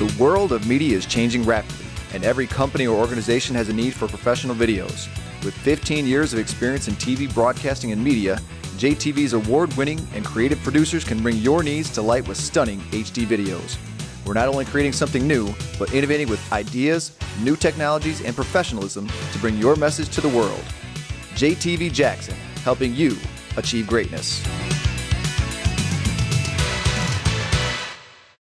The world of media is changing rapidly, and every company or organization has a need for professional videos. With 15 years of experience in TV broadcasting and media, JTV's award winning and creative producers can bring your needs to light with stunning HD videos. We're not only creating something new, but innovating with ideas, new technologies, and professionalism to bring your message to the world. JTV Jackson, helping you achieve greatness.